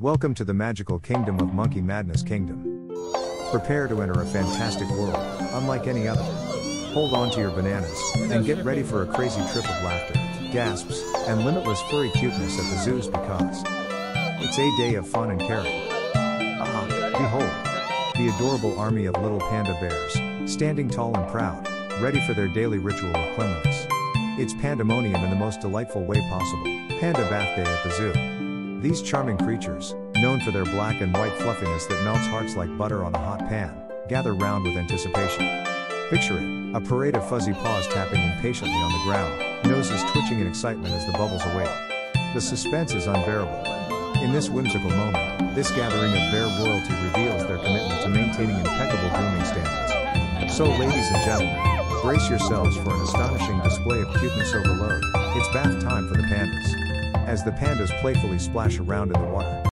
Welcome to the magical kingdom of Monkey Madness Kingdom. Prepare to enter a fantastic world, unlike any other. Hold on to your bananas, and get ready for a crazy trip of laughter, gasps, and limitless furry cuteness at the zoos because it's a day of fun and caring. Ah, behold, the adorable army of little panda bears, standing tall and proud, ready for their daily ritual of cleanliness. It's pandemonium in the most delightful way possible, Panda Bath Day at the zoo. These charming creatures, known for their black and white fluffiness that melts hearts like butter on a hot pan, gather round with anticipation. Picture it, a parade of fuzzy paws tapping impatiently on the ground, noses twitching in excitement as the bubbles await. The suspense is unbearable. In this whimsical moment, this gathering of bear royalty reveals their commitment to maintaining impeccable grooming standards. So ladies and gentlemen, Brace yourselves for an astonishing display of cuteness overload. It's bath time for the pandas. As the pandas playfully splash around in the water.